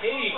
Sí.